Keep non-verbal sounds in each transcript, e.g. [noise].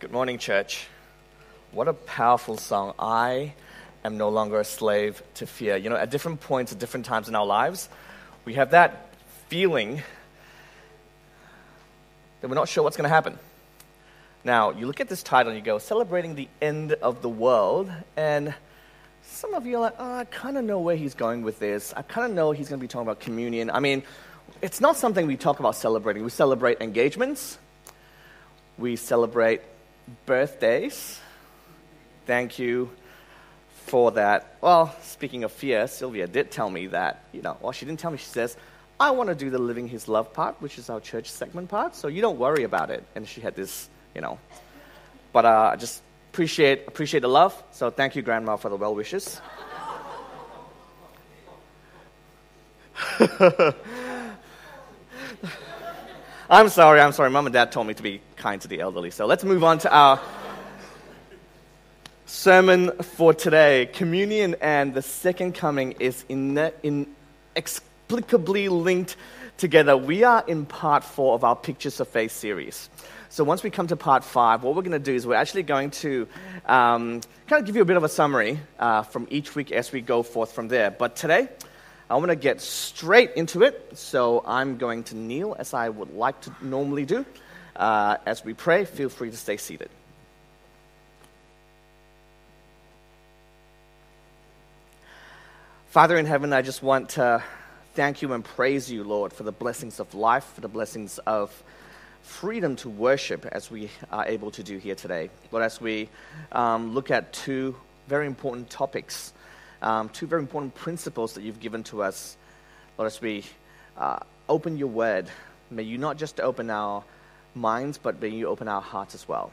Good morning, church. What a powerful song. I am no longer a slave to fear. You know, at different points, at different times in our lives, we have that feeling that we're not sure what's going to happen. Now, you look at this title and you go, Celebrating the End of the World, and some of you are like, oh, I kind of know where he's going with this. I kind of know he's going to be talking about communion. I mean, it's not something we talk about celebrating. We celebrate engagements, we celebrate birthdays. Thank you for that. Well, speaking of fear, Sylvia did tell me that, you know, well, she didn't tell me, she says, I want to do the Living His Love part, which is our church segment part, so you don't worry about it. And she had this, you know. But uh, I just appreciate, appreciate the love, so thank you, Grandma, for the well wishes. [laughs] I'm sorry, I'm sorry. Mom and Dad told me to be kind to the elderly. So let's move on to our sermon for today. Communion and the second coming is inexplicably linked together. We are in part four of our Pictures of Faith series. So once we come to part five, what we're going to do is we're actually going to um, kind of give you a bit of a summary uh, from each week as we go forth from there. But today, I want to get straight into it, so I'm going to kneel as I would like to normally do. Uh, as we pray, feel free to stay seated. Father in heaven, I just want to thank you and praise you, Lord, for the blessings of life, for the blessings of freedom to worship as we are able to do here today. Lord, as we um, look at two very important topics um, two very important principles that you've given to us. Lord, as we uh, open your word, may you not just open our minds, but may you open our hearts as well.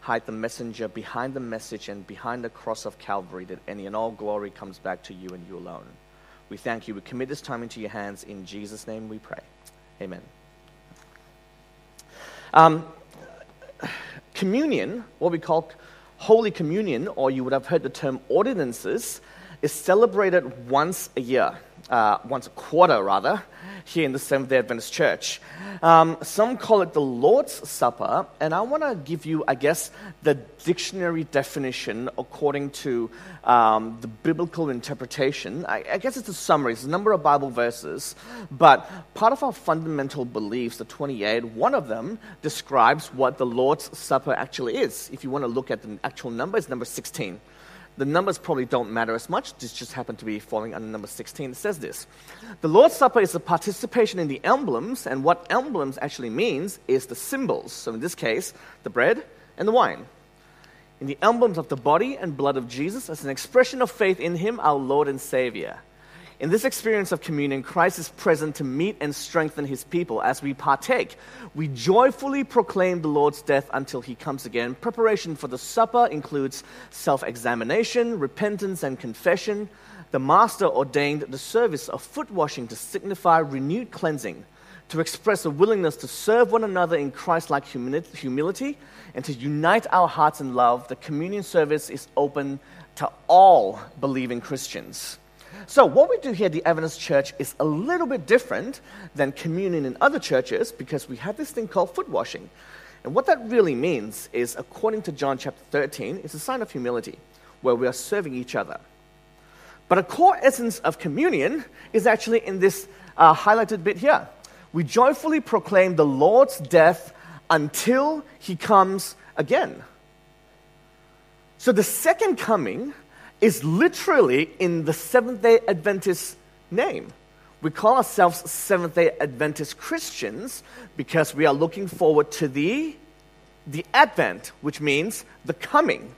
Hide the messenger behind the message and behind the cross of Calvary, that any and all glory comes back to you and you alone. We thank you. We commit this time into your hands. In Jesus' name we pray. Amen. Um, communion, what we call Holy Communion, or you would have heard the term ordinances, is celebrated once a year, uh, once a quarter rather, here in the Seventh day Adventist Church. Um, some call it the Lord's Supper, and I want to give you, I guess, the dictionary definition according to um, the biblical interpretation. I, I, guess it's a summary, it's a number of Bible verses, but part of our fundamental beliefs, the 28, one of them describes what the Lord's Supper actually is. If you want to look at the actual number, it's number 16 the numbers probably don't matter as much. This just happened to be falling under number 16. It says this The Lord's Supper is a participation in the emblems, and what emblems actually means is the symbols. So in this case, the bread and the wine. In the emblems of the body and blood of Jesus as an expression of faith in Him, our Lord and Savior. In this experience of communion, Christ is present to meet and strengthen his people. As we partake, we joyfully proclaim the Lord's death until he comes again. Preparation for the supper includes self examination, repentance, and confession. The Master ordained the service of foot washing to signify renewed cleansing, to express a willingness to serve one another in Christ like humility, and to unite our hearts in love. The communion service is open to all believing Christians. So, what we do here at the Adventist Church is a little bit different than communion in other churches because we have this thing called foot washing. And what that really means is, according to John chapter 13, it's a sign of humility where we are serving each other. But a core essence of communion is actually in this uh, highlighted bit here. We joyfully proclaim the Lord's death until he comes again. So the second coming is literally in the Seventh day Adventist name. We call ourselves Seventh day Adventist Christians because we are looking forward to the, the Advent, which means the coming.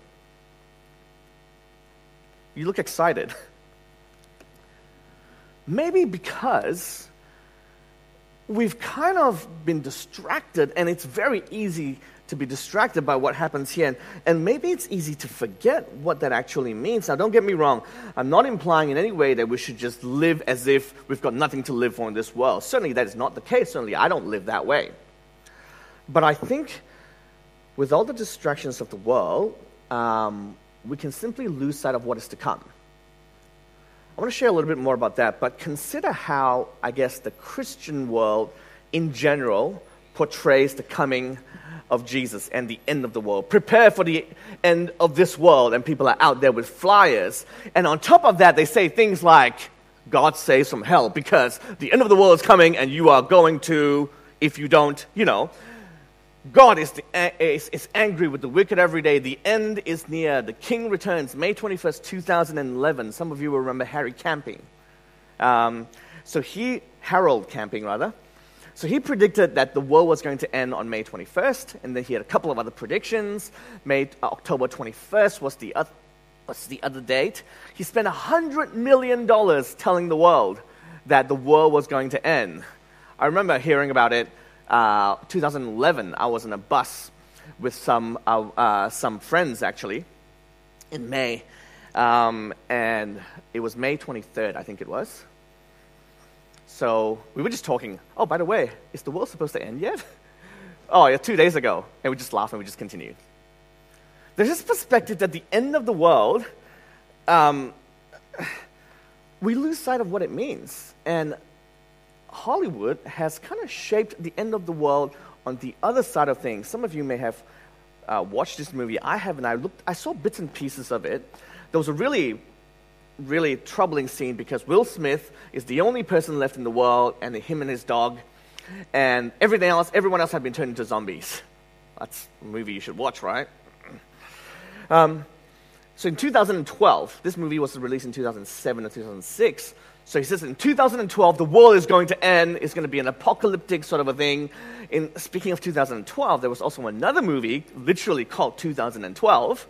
You look excited. [laughs] Maybe because we've kind of been distracted and it's very easy to be distracted by what happens here. And, and maybe it's easy to forget what that actually means. Now, don't get me wrong. I'm not implying in any way that we should just live as if we've got nothing to live for in this world. Certainly, that is not the case. Certainly, I don't live that way. But I think with all the distractions of the world, um, we can simply lose sight of what is to come. I want to share a little bit more about that, but consider how, I guess, the Christian world in general portrays the coming of Jesus and the end of the world. Prepare for the end of this world, and people are out there with flyers. And on top of that, they say things like, God saves from hell because the end of the world is coming and you are going to, if you don't, you know. God is, the, is, is angry with the wicked every day. The end is near. The king returns May 21st, 2011. Some of you will remember Harry Camping. Um, so he, Harold Camping rather, so he predicted that the world was going to end on May 21st, and then he had a couple of other predictions. May, uh, October 21st was the, other, was the other date. He spent $100 million telling the world that the world was going to end. I remember hearing about it uh, 2011. I was on a bus with some, uh, uh, some friends, actually, in May. Um, and it was May 23rd, I think it was. So we were just talking. Oh, by the way, is the world supposed to end yet? [laughs] oh, yeah, two days ago. And we just laughed and we just continued. There's this perspective that the end of the world, um, [sighs] we lose sight of what it means. And Hollywood has kind of shaped the end of the world on the other side of things. Some of you may have uh, watched this movie. I haven't. I looked. I saw bits and pieces of it. There was a really really troubling scene because Will Smith is the only person left in the world, and him and his dog, and everything else, everyone else had been turned into zombies. That's a movie you should watch, right? Um, so in 2012, this movie was released in 2007 or 2006. So he says in 2012, the world is going to end. It's going to be an apocalyptic sort of a thing. In speaking of 2012, there was also another movie, literally called 2012,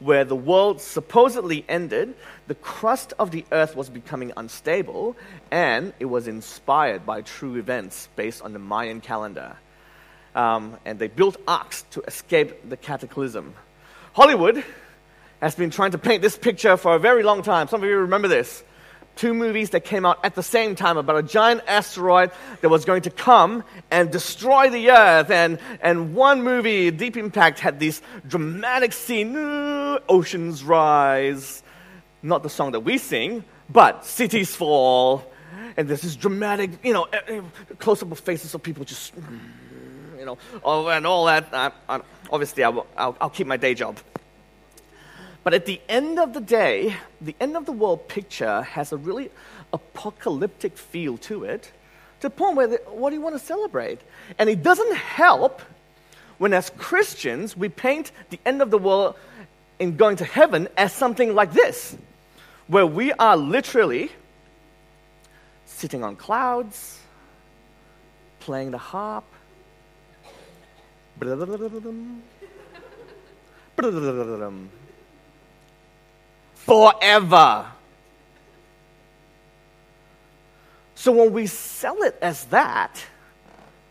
where the world supposedly ended, the crust of the earth was becoming unstable, and it was inspired by true events based on the Mayan calendar. Um, and they built arks to escape the cataclysm. Hollywood has been trying to paint this picture for a very long time. Some of you remember this two movies that came out at the same time about a giant asteroid that was going to come and destroy the earth. And, and one movie, Deep Impact, had this dramatic scene Oceans Rise. Not the song that we sing, but Cities Fall. And there's this dramatic, you know, eh, eh, close up of faces of people just, you know, oh, and all that. I, I, obviously, I I'll, I'll keep my day job. But at the end of the day, the end of the world picture has a really apocalyptic feel to it, to the point where, the, what do you want to celebrate? And it doesn't help when, as Christians, we paint the end of the world in going to heaven as something like this, where we are literally sitting on clouds, playing the harp forever. So when we sell it as that,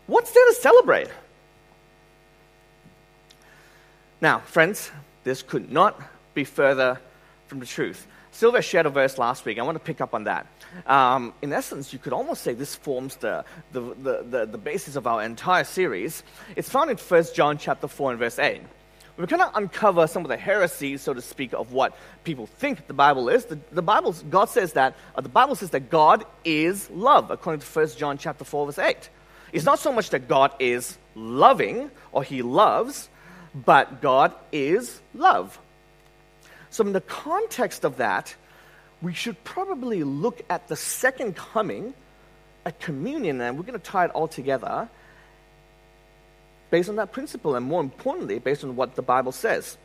what's there to celebrate? Now, friends, this could not be further from the truth. Silver shared a verse last week. I want to pick up on that. Um, in essence, you could almost say this forms the, the, the, the, the basis of our entire series. It's found in 1 John chapter 4 and verse 8 we kind of uncover some of the heresies, so to speak, of what people think the Bible is. The, the Bible, God says that, uh, the Bible says that God is love, according to 1 John chapter 4, verse 8. It's not so much that God is loving or he loves, but God is love. So, in the context of that, we should probably look at the second coming at communion, and we're going to tie it all together based on that principle, and more importantly, based on what the Bible says.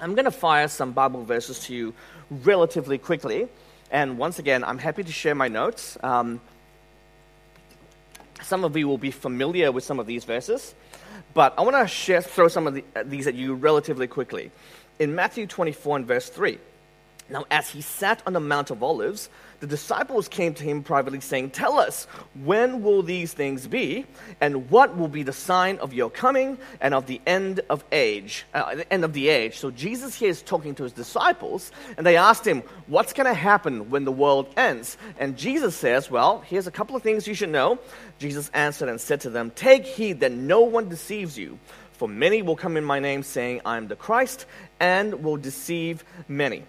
I'm going to fire some Bible verses to you relatively quickly. And once again, I'm happy to share my notes. Um, some of you will be familiar with some of these verses, but I want to share, throw some of the, uh, these at you relatively quickly. In Matthew 24 and verse 3, now as he sat on the Mount of Olives, the disciples came to him privately, saying, Tell us, when will these things be? And what will be the sign of your coming and of the end of age? Uh, the end of the age. So Jesus here is talking to his disciples, and they asked him, What's going to happen when the world ends? And Jesus says, Well, here's a couple of things you should know. Jesus answered and said to them, Take heed that no one deceives you. For many will come in my name, saying, I am the Christ, and will deceive many.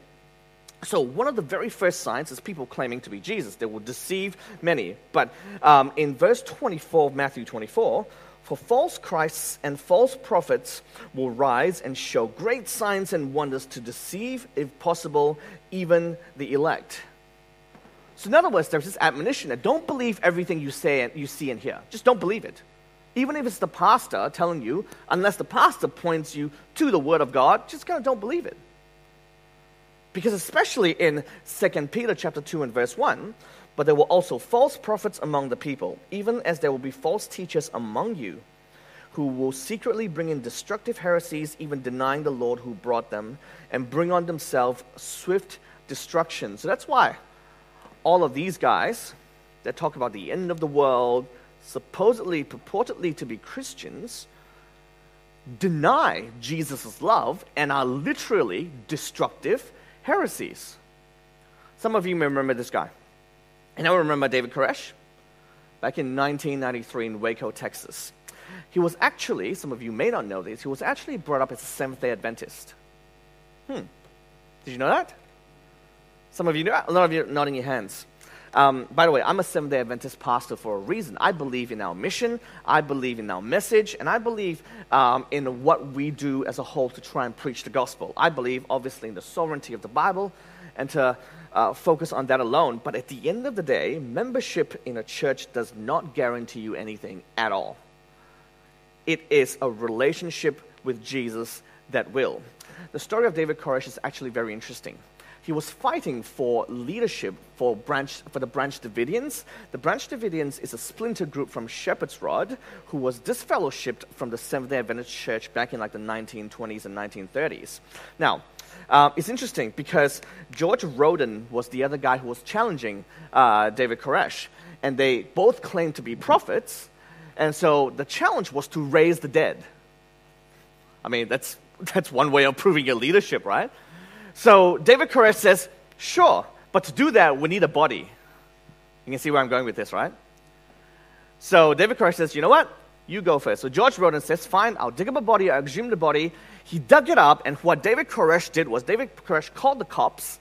So, one of the very first signs is people claiming to be Jesus. They will deceive many. But um, in verse 24 of Matthew 24, For false Christs and false prophets will rise and show great signs and wonders to deceive, if possible, even the elect. So, in other words, there's this admonition that don't believe everything you say and you see and hear. Just don't believe it. Even if it's the pastor telling you, unless the pastor points you to the Word of God, just kind of don't believe it. Because especially in 2 Peter chapter 2 and verse 1, but there were also false prophets among the people, even as there will be false teachers among you, who will secretly bring in destructive heresies, even denying the Lord who brought them, and bring on themselves swift destruction. So that's why all of these guys that talk about the end of the world, supposedly, purportedly to be Christians, deny Jesus' love and are literally destructive heresies. Some of you may remember this guy. And I remember David Koresh back in 1993 in Waco, Texas. He was actually, some of you may not know this, he was actually brought up as a Seventh day Adventist. Hmm. Did you know that? Some of you know, a lot of you nodding your hands. Um, by the way, I'm a Seventh day Adventist pastor for a reason. I believe in our mission, I believe in our message, and I believe um, in what we do as a whole to try and preach the gospel. I believe, obviously, in the sovereignty of the Bible and to uh, focus on that alone. But at the end of the day, membership in a church does not guarantee you anything at all. It is a relationship with Jesus that will. The story of David Koresh is actually very interesting he was fighting for leadership for, branch, for the Branch Davidians. The Branch Davidians is a splinter group from Shepherd's Rod who was disfellowshipped from the Seventh-day Adventist Church back in like the 1920s and 1930s. Now, uh, it's interesting because George Roden was the other guy who was challenging uh, David Koresh, and they both claimed to be prophets, and so the challenge was to raise the dead. I mean, that's, [laughs] that's one way of proving your leadership, right? So David Koresh says, sure, but to do that, we need a body. You can see where I'm going with this, right? So David Koresh says, you know what? You go first. So George Roden says, fine, I'll dig up a body, I'll exhume the body. He dug it up, and what David Koresh did was David Koresh called the cops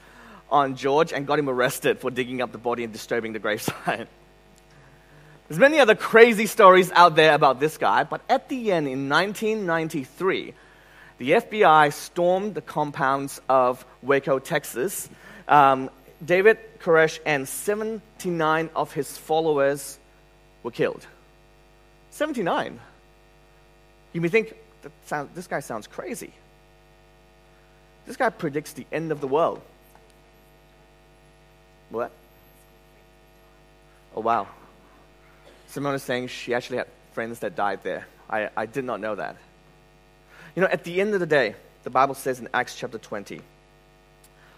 on George and got him arrested for digging up the body and disturbing the gravesite. [laughs] There's many other crazy stories out there about this guy, but at the end, in 1993, the FBI stormed the compounds of Waco, Texas. Um, David Koresh and 79 of his followers were killed. 79. You may think, sound, this guy sounds crazy. This guy predicts the end of the world. What? Oh, wow. Simone is saying she actually had friends that died there. I, I did not know that. You know, at the end of the day, the Bible says in Acts chapter 20,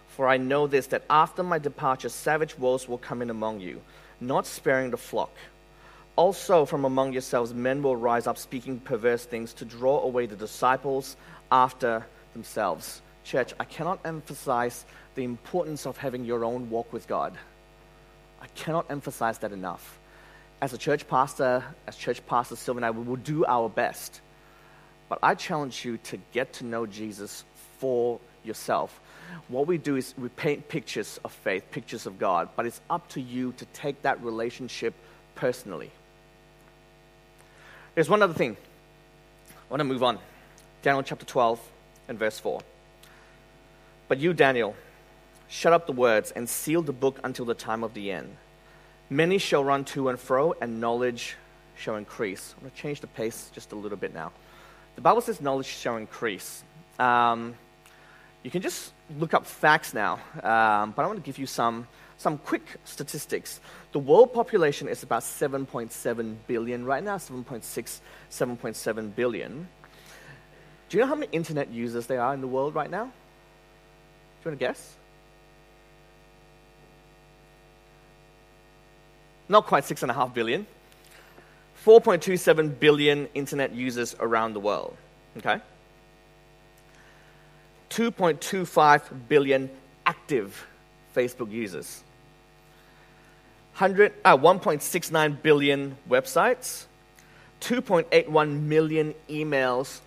For I know this, that after my departure, savage wolves will come in among you, not sparing the flock. Also, from among yourselves, men will rise up speaking perverse things to draw away the disciples after themselves. Church, I cannot emphasize the importance of having your own walk with God. I cannot emphasize that enough. As a church pastor, as church pastor Sylvan and I, we will do our best but I challenge you to get to know Jesus for yourself. What we do is we paint pictures of faith, pictures of God, but it's up to you to take that relationship personally. There's one other thing. I want to move on. Daniel chapter 12 and verse 4. But you, Daniel, shut up the words and seal the book until the time of the end. Many shall run to and fro, and knowledge shall increase. I'm going to change the pace just a little bit now. The Bible says knowledge shall increase. Um, you can just look up facts now, um, but I want to give you some, some quick statistics. The world population is about 7.7 billion right now, 7.6, 7.7 billion. Do you know how many internet users there are in the world right now? Do you want to guess? Not quite 6.5 billion. 4.27 billion internet users around the world. Okay? 2.25 billion active Facebook users. 100, uh, 1.69 billion websites. 2.81 million emails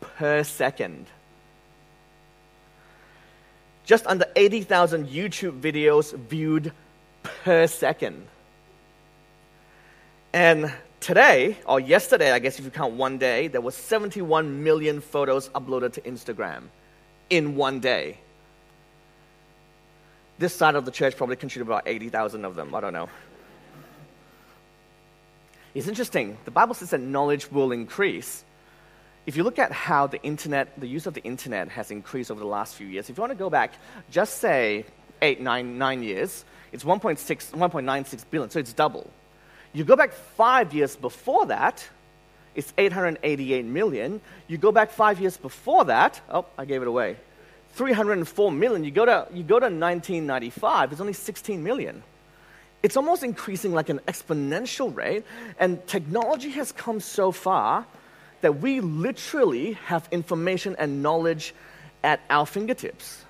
per second. Just under 80,000 YouTube videos viewed per second. And today, or yesterday, I guess if you count one day, there was 71 million photos uploaded to Instagram in one day. This side of the church probably contributed about 80,000 of them. I don't know. It's interesting. The Bible says that knowledge will increase. If you look at how the internet, the use of the internet has increased over the last few years, if you want to go back, just say eight, nine, nine years, it's 1.6, 1.96 billion, so it's double. You go back five years before that, it's 888 million. You go back five years before that, oh, I gave it away. 304 million. You go to, you go to 1995, it's only 16 million. It's almost increasing like an exponential rate, and technology has come so far that we literally have information and knowledge at our fingertips.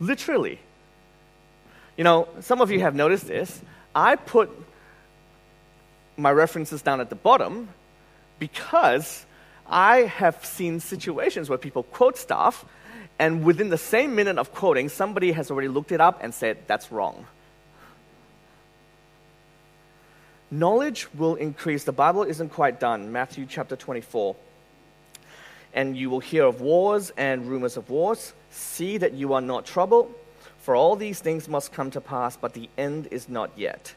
Literally. You know, some of you have noticed this. I put my references down at the bottom because I have seen situations where people quote stuff, and within the same minute of quoting, somebody has already looked it up and said, that's wrong. Knowledge will increase. The Bible isn't quite done. Matthew chapter 24. And you will hear of wars and rumors of wars. See that you are not troubled, for all these things must come to pass, but the end is not yet.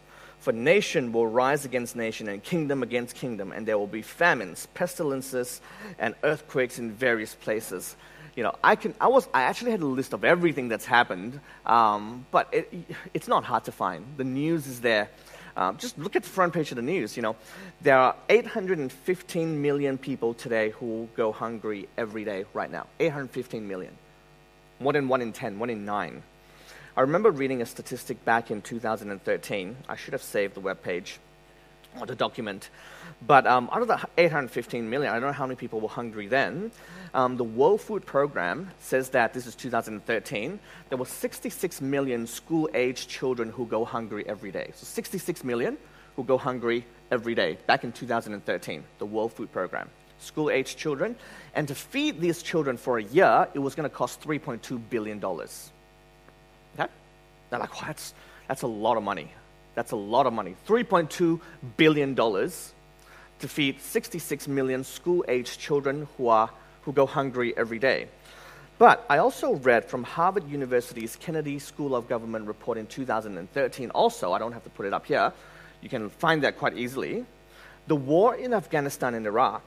For nation will rise against nation and kingdom against kingdom, and there will be famines, pestilences, and earthquakes in various places. You know, I can. I was. I actually had a list of everything that's happened, um, but it, it's not hard to find. The news is there. Um, just look at the front page of the news. You know, there are 815 million people today who go hungry every day right now. 815 million. More than one in ten, one in nine. I remember reading a statistic back in 2013. I should have saved the web page or the document. But um, out of the 815 million, I don't know how many people were hungry then. Um, the World Food Program says that this is 2013. There were 66 million school-aged children who go hungry every day. So 66 million who go hungry every day. Back in 2013, the World Food Program, school-aged children, and to feed these children for a year, it was going to cost 3.2 billion dollars. They're like, well, that's, that's a lot of money. That's a lot of money. $3.2 billion to feed 66 million school aged children who, are, who go hungry every day. But I also read from Harvard University's Kennedy School of Government report in 2013, also, I don't have to put it up here, you can find that quite easily. The war in Afghanistan and Iraq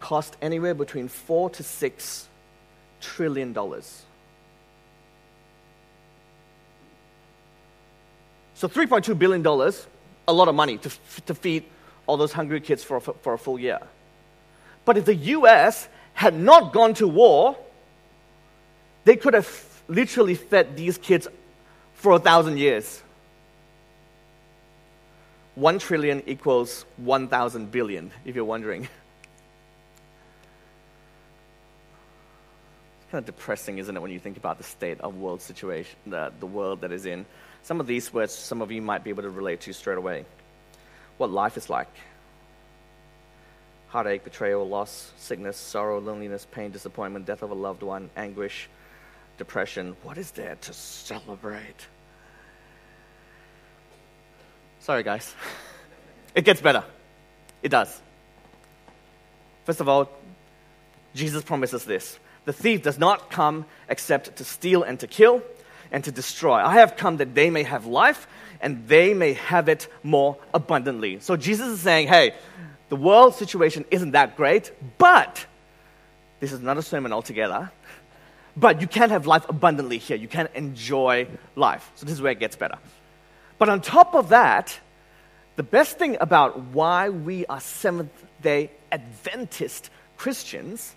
cost anywhere between four to six trillion dollars. So $3.2 billion, a lot of money to, to feed all those hungry kids for, for, for a full year. But if the US had not gone to war, they could have literally fed these kids for a thousand years. One trillion equals 1,000 billion, if you're wondering. It's kind of depressing, isn't it, when you think about the state of world situation, the, the world that is in. Some of these words, some of you might be able to relate to straight away. What life is like heartache, betrayal, loss, sickness, sorrow, loneliness, pain, disappointment, death of a loved one, anguish, depression. What is there to celebrate? Sorry, guys. [laughs] It gets better. It does. First of all, Jesus promises this the thief does not come except to steal and to kill and to destroy. I have come that they may have life and they may have it more abundantly. So Jesus is saying, hey, the world situation isn't that great, but this is not a sermon altogether. But you can have life abundantly here. You can enjoy life. So this is where it gets better. But on top of that, the best thing about why we are Seventh day Adventist Christians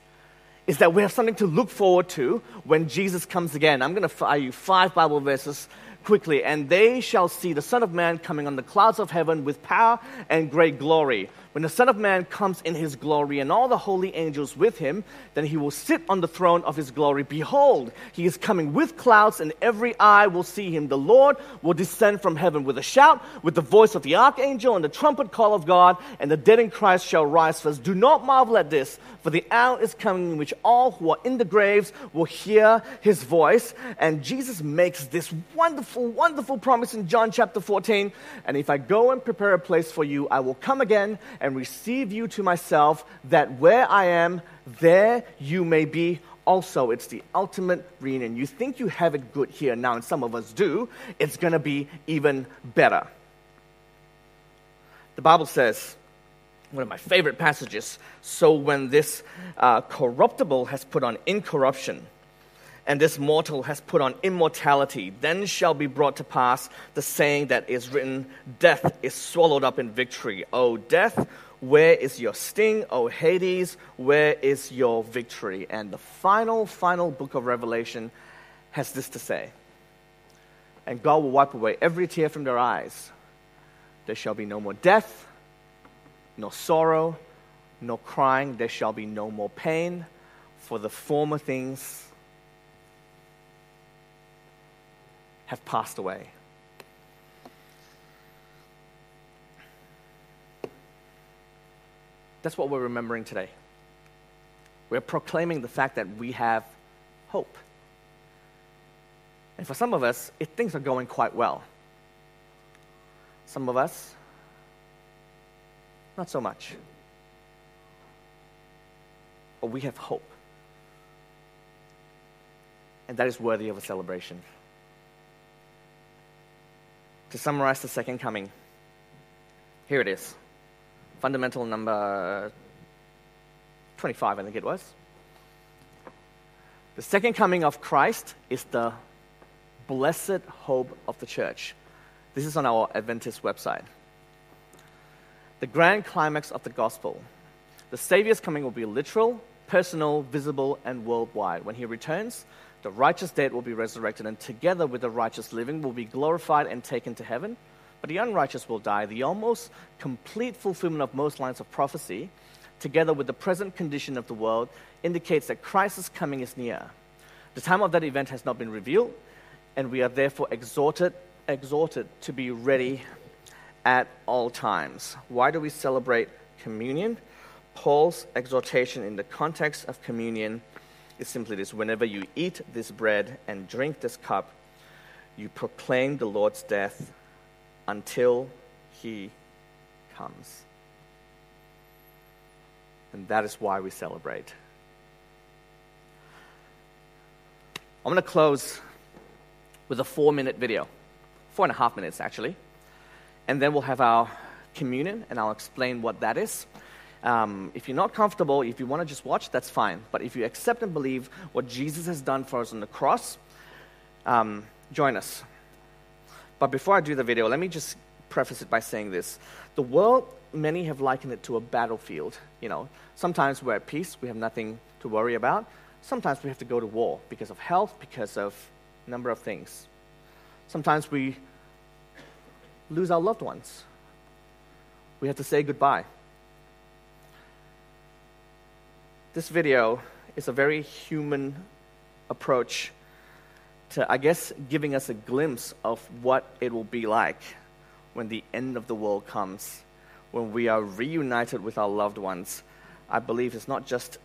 is that we have something to look forward to when Jesus comes again. I'm going to fire you five Bible verses quickly. And they shall see the Son of Man coming on the clouds of heaven with power and great glory. When the Son of Man comes in his glory and all the holy angels with him, then he will sit on the throne of his glory. Behold, he is coming with clouds, and every eye will see him. The Lord will descend from heaven with a shout, with the voice of the archangel and the trumpet call of God, and the dead in Christ shall rise first. Do not marvel at this, for the hour is coming in which all who are in the graves will hear his voice. And Jesus makes this wonderful wonderful, promise in John chapter 14. And if I go and prepare a place for you, I will come again receive you to myself, that where I am, there you may be also. It's the ultimate reunion. You think you have it good here now, and some of us do, it's going to be even better. The Bible says, one of my favorite passages. So when this uh, corruptible has put on incorruption, and this mortal has put on immortality, then shall be brought to pass the saying that is written Death is swallowed up in victory. O death, where is your sting? O Hades, where is your victory? And the final, final book of Revelation has this to say And God will wipe away every tear from their eyes. There shall be no more death no sorrow, no crying. There shall be no more pain, for the former things have passed away. That's what we're remembering today. We're proclaiming the fact that we have hope. And for some of us, it, things are going quite well. Some of us, not so much. But we have hope. And that is worthy of a celebration. To summarize the second coming, here it is. Fundamental number 25, I think it was. The second coming of Christ is the blessed hope of the church. This is on our Adventist website the grand climax of the gospel. The Savior's coming will be literal, personal, visible, and worldwide. When he returns, the righteous dead will be resurrected, and together with the righteous living will be glorified and taken to heaven. But the unrighteous will die. The almost complete fulfillment of most lines of prophecy, together with the present condition of the world, indicates that Christ's coming is near. The time of that event has not been revealed, and we are therefore exhorted, exhorted to be ready at all times. Why do we celebrate communion? Paul's exhortation in the context of communion is simply this whenever you eat this bread and drink this cup, you proclaim the Lord's death until he comes. And that is why we celebrate. I'm going to close with a four minute video, four and a half minutes actually and then we'll have our communion, and I'll explain what that is. Um, if you're not comfortable, if you want to just watch, that's fine. But if you accept and believe what Jesus has done for us on the cross, um, join us. But before I do the video, let me just preface it by saying this. The world, many have likened it to a battlefield. You know, sometimes we're at peace, we have nothing to worry about. Sometimes we have to go to war because of health, because of a number of things. Sometimes we lose our loved ones. We have to say goodbye. This video is a very human approach to, I guess, giving us a glimpse of what it will be like when the end of the world comes, when we are reunited with our loved ones. I believe it's not just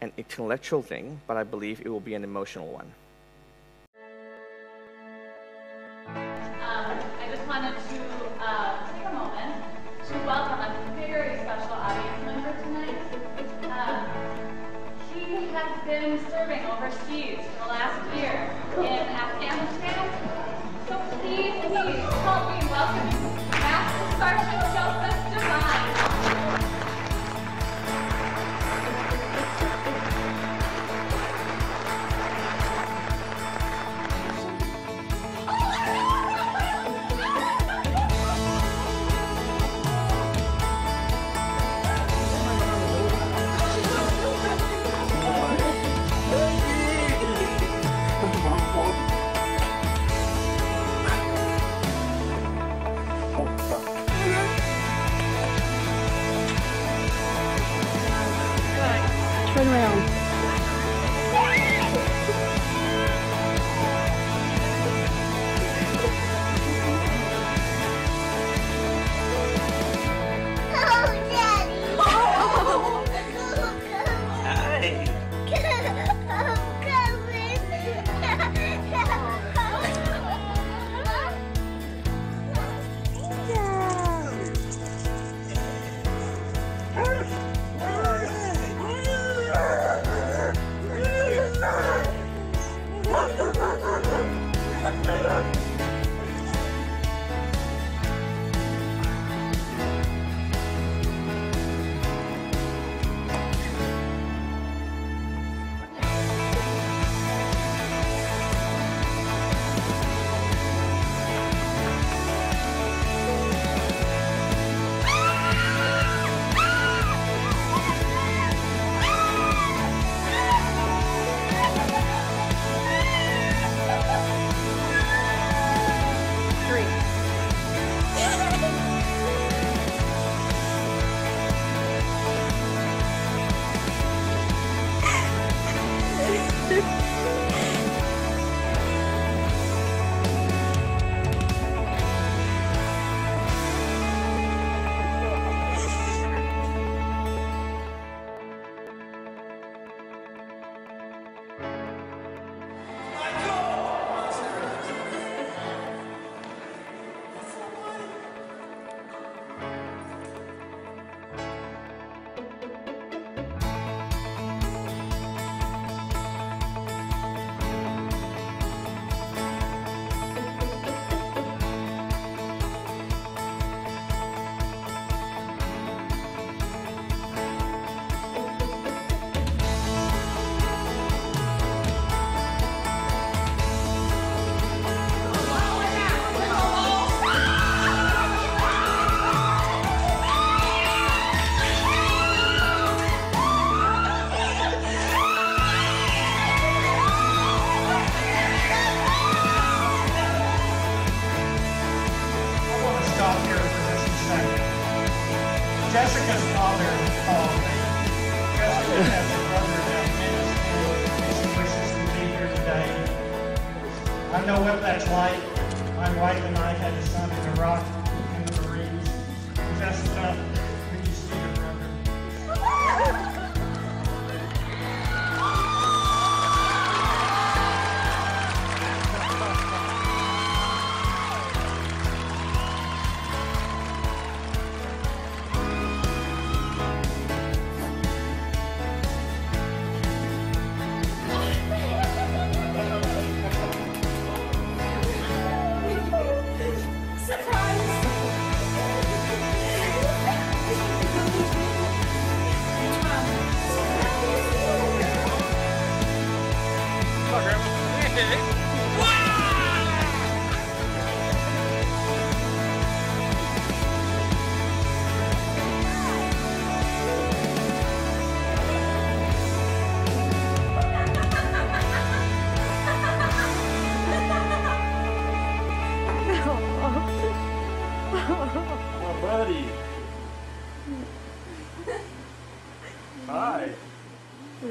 an intellectual thing, but I believe it will be an emotional one. been serving overseas.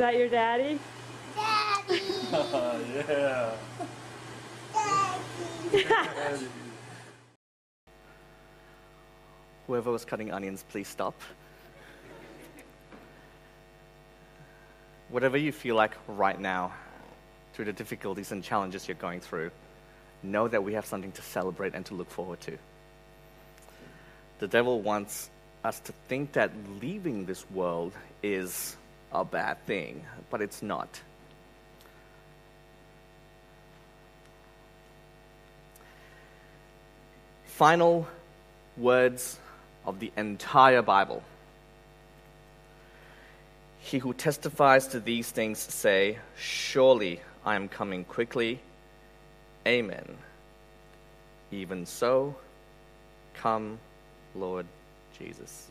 That your daddy? Daddy. [laughs] yeah. Whoever was cutting onions, please stop. Whatever you feel like right now, through the difficulties and challenges you're going through, know that we have something to celebrate and to look forward to. The devil wants us to think that leaving this world is a bad thing, but it's not. Final words of the entire Bible. He who testifies to these things say, Surely I am coming quickly. Amen. Even so, come, Lord Jesus.